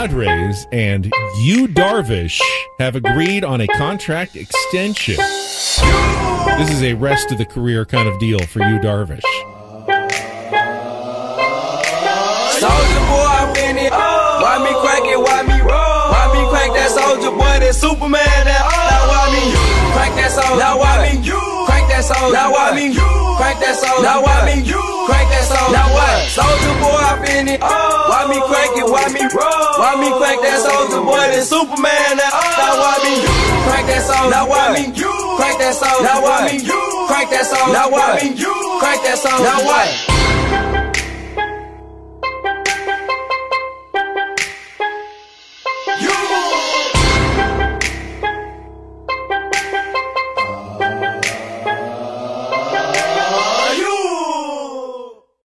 Padres and Yu Darvish have agreed on a contract extension. This is a rest of the career kind of deal for Yu Darvish. Soldier boy, I'm in it. Why me crack it? Why me roll? Why me crack that soldier boy? That Superman? That now why me crack that soldier? Now why me crack that soldier? Now why me crack that soldier? Now why me crack that soldier? Now what? Soldier boy, I'm in it. Oh. Why me crack it? Why me roll? Why me crack that soldier boy? That Superman? That now why me crack that soldier? Now why me you crack that soldier? Now why me you crack that soldier? Now why me you crack that soldier? Now what?